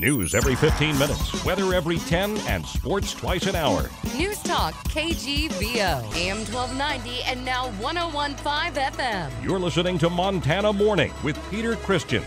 News every 15 minutes, weather every 10, and sports twice an hour. News Talk KGVO, AM 1290 and now 1015 FM. You're listening to Montana Morning with Peter Christian.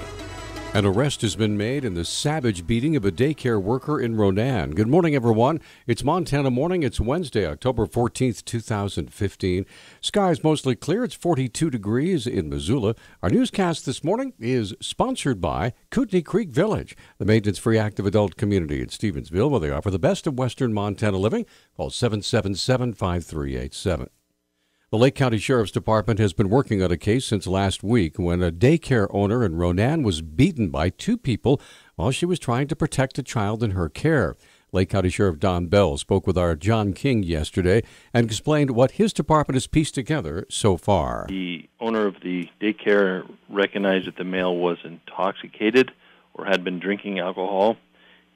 An arrest has been made in the savage beating of a daycare worker in Ronan. Good morning, everyone. It's Montana morning. It's Wednesday, October 14th, 2015. Skies mostly clear. It's 42 degrees in Missoula. Our newscast this morning is sponsored by Kootenai Creek Village, the maintenance free active adult community in Stevensville, where they offer the best of Western Montana living. Call 777 5387. The Lake County Sheriff's Department has been working on a case since last week when a daycare owner in Ronan was beaten by two people while she was trying to protect a child in her care. Lake County Sheriff Don Bell spoke with our John King yesterday and explained what his department has pieced together so far. The owner of the daycare recognized that the male was intoxicated or had been drinking alcohol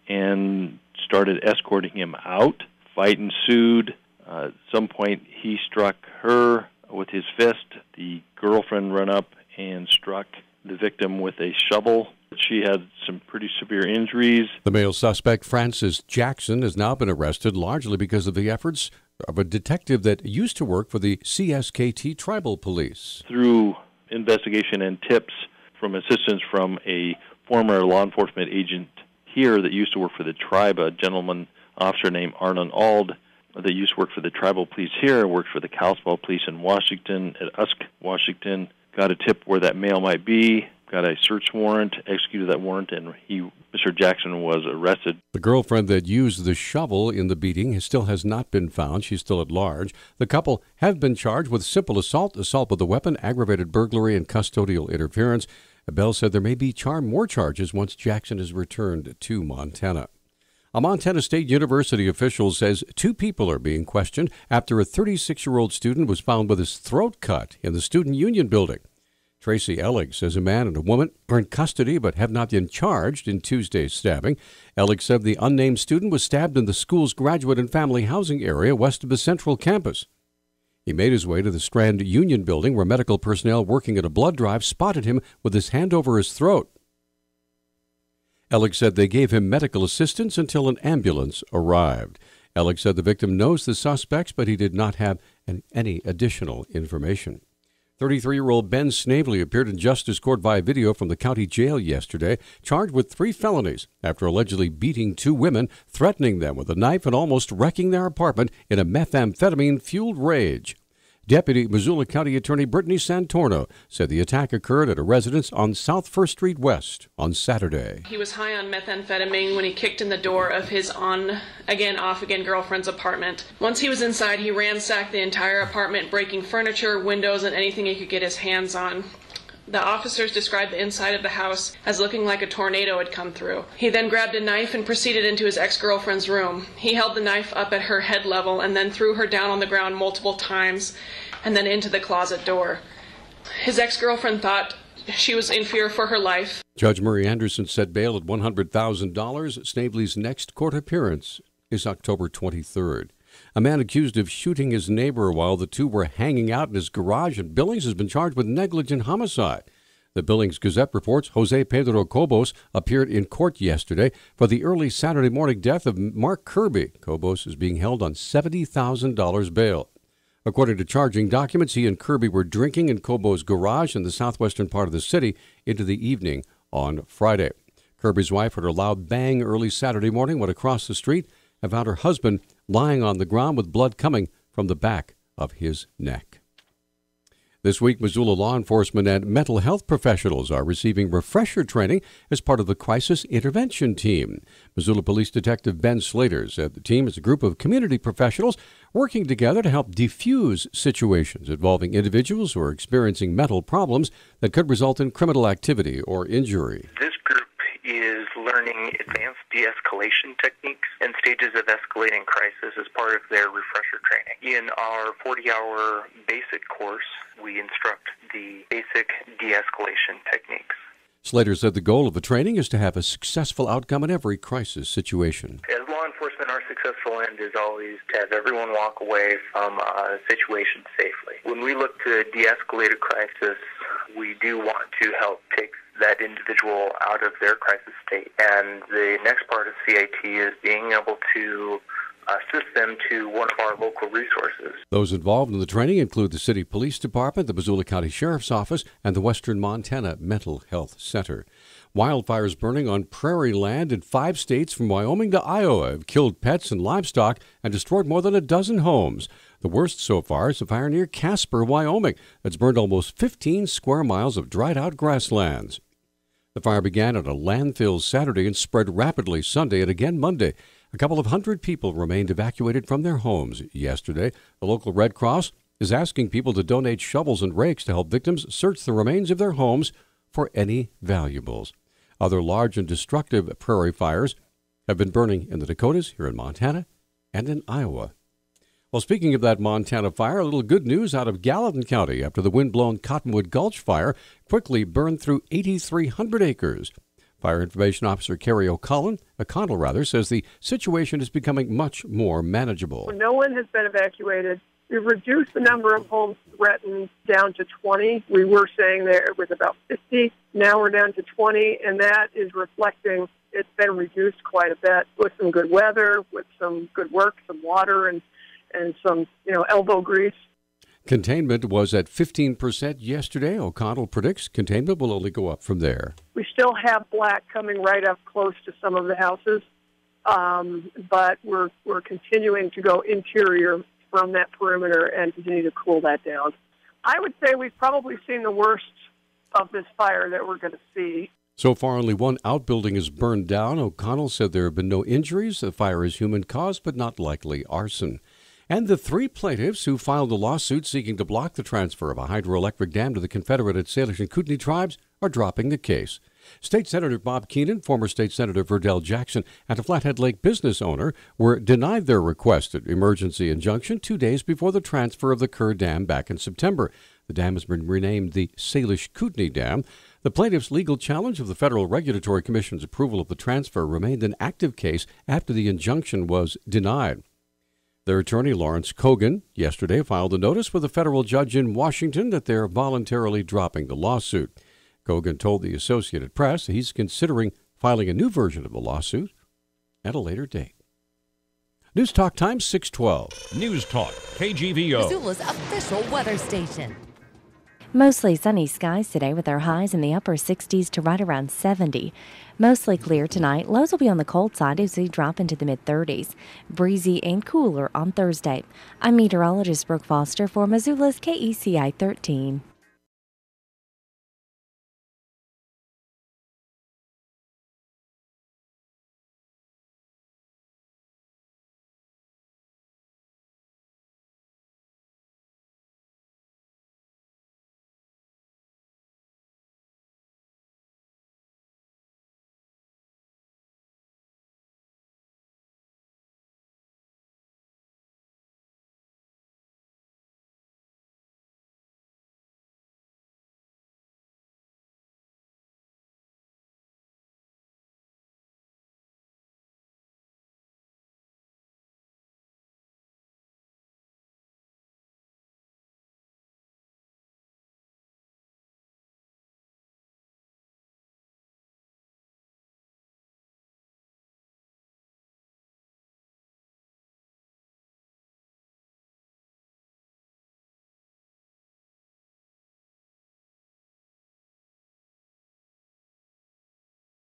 and started escorting him out. Fight ensued. Uh, at some point, he struck her with his fist. The girlfriend ran up and struck the victim with a shovel. She had some pretty severe injuries. The male suspect, Francis Jackson, has now been arrested largely because of the efforts of a detective that used to work for the CSKT Tribal Police. Through investigation and tips from assistance from a former law enforcement agent here that used to work for the tribe, a gentleman officer named Arnon Ald, that used to work for the tribal police here, worked for the Kalispel police in Washington, at Usk, Washington. Got a tip where that male might be, got a search warrant, executed that warrant, and he, Mr. Jackson, was arrested. The girlfriend that used the shovel in the beating still has not been found. She's still at large. The couple have been charged with simple assault, assault with a weapon, aggravated burglary, and custodial interference. Bell said there may be char- more charges once Jackson is returned to Montana. A Montana State University official says two people are being questioned after a 36 year old student was found with his throat cut in the Student Union building. Tracy Ellig says a man and a woman are in custody but have not been charged in Tuesday's stabbing. Ellig said the unnamed student was stabbed in the school's graduate and family housing area west of the central campus. He made his way to the Strand Union building where medical personnel working at a blood drive spotted him with his hand over his throat. Ellig said they gave him medical assistance until an ambulance arrived. Ellig said the victim knows the suspects, but he did not have an, any additional information. 33 year old Ben Snavely appeared in justice court via video from the county jail yesterday, charged with three felonies after allegedly beating two women, threatening them with a knife, and almost wrecking their apartment in a methamphetamine fueled rage. Deputy Missoula County Attorney Brittany Santorno said the attack occurred at a residence on South First Street West on Saturday. He was high on methamphetamine when he kicked in the door of his on again, off again girlfriend's apartment. Once he was inside, he ransacked the entire apartment, breaking furniture, windows, and anything he could get his hands on. The officers described the inside of the house as looking like a tornado had come through. He then grabbed a knife and proceeded into his ex girlfriend's room. He held the knife up at her head level and then threw her down on the ground multiple times and then into the closet door. His ex girlfriend thought she was in fear for her life. Judge Marie Andersen set bail at $100,000. Snavely's next court appearance is October 23rd. A man accused of shooting his neighbor while the two were hanging out in his garage in Billings has been charged with negligent homicide. The Billings Gazette reports Jose Pedro Cobos appeared in court yesterday for the early Saturday morning death of Mark Kirby. Cobos is being held on $70,000 bail. According to charging documents, he and Kirby were drinking in Cobos' garage in the southwestern part of the city into the evening on Friday. Kirby's wife heard a loud bang early Saturday morning, went across the street, found her husband lying on the ground with blood coming from the back of his neck. This week, Missoula law enforcement and mental health professionals are receiving refresher training as part of the Crisis Intervention Team. Missoula Police Detective Ben Slater said the team is a group of community professionals working together to help defuse situations involving individuals who are experiencing mental problems that could result in criminal activity or injury. This is learning advanced de-escalation techniques and stages of escalating crisis as part of their refresher training. In our 40-hour basic course, we instruct the basic de-escalation techniques. Slater said the goal of the training is to have a successful outcome in every crisis situation. As law enforcement, our successful end is always to have everyone walk away from a situation safely. When we look to de-escalate a crisis, we do want to help take that individual out of their crisis state. And the next part of CIT is being able to assist them to one of our local resources. Those involved in the training include the City Police Department, the Missoula County Sheriff's Office, and the Western Montana Mental Health Center. Wildfires burning on prairie land in five states from Wyoming to Iowa have killed pets and livestock and destroyed more than a dozen homes. The worst so far is a fire near Casper, Wyoming, that's burned almost 15 square miles of dried out grasslands. The fire began at a landfill Saturday and spread rapidly Sunday and again Monday. A couple of hundred people remained evacuated from their homes yesterday. The local Red Cross is asking people to donate shovels and rakes to help victims search the remains of their homes for any valuables. Other large and destructive prairie fires have been burning in the Dakotas, here in Montana, and in Iowa. Well, speaking of that Montana fire, a little good news out of Gallatin County after the wind-blown Cottonwood Gulch fire quickly burned through 8,300 acres. Fire Information Officer Carrie O'Connell, O'Connell rather, says the situation is becoming much more manageable. No one has been evacuated. We've reduced the number of homes threatened down to 20. We were saying there it was about 50. Now we're down to 20, and that is reflecting it's been reduced quite a bit with some good weather, with some good work, some water, and and some you know elbow grease. Containment was at 15% yesterday. O'Connell predicts containment will only go up from there. We still have black coming right up close to some of the houses, um, but we're, we're continuing to go interior from that perimeter and continue to cool that down. I would say we've probably seen the worst of this fire that we're going to see. So far, only one outbuilding is burned down. O'Connell said there have been no injuries. The fire is human caused, but not likely arson. And the three plaintiffs who filed a lawsuit seeking to block the transfer of a hydroelectric dam to the Confederated Salish and Kootenai tribes are dropping the case. State Senator Bob Keenan, former State Senator Verdell Jackson, and a Flathead Lake business owner were denied their requested emergency injunction two days before the transfer of the Kerr Dam back in September. The dam has been renamed the Salish Kootenai Dam. The plaintiff's legal challenge of the Federal Regulatory Commission's approval of the transfer remained an active case after the injunction was denied. Their attorney, Lawrence Kogan, yesterday filed a notice with a federal judge in Washington that they're voluntarily dropping the lawsuit. Kogan told the Associated Press he's considering filing a new version of the lawsuit at a later date. News Talk Times 612. News Talk, KGVO. Missoula's official weather station. Mostly sunny skies today with our highs in the upper 60s to right around 70. Mostly clear tonight. Lows will be on the cold side as we drop into the mid 30s. Breezy and cooler on Thursday. I'm meteorologist Brooke Foster for Missoula's KECI 13.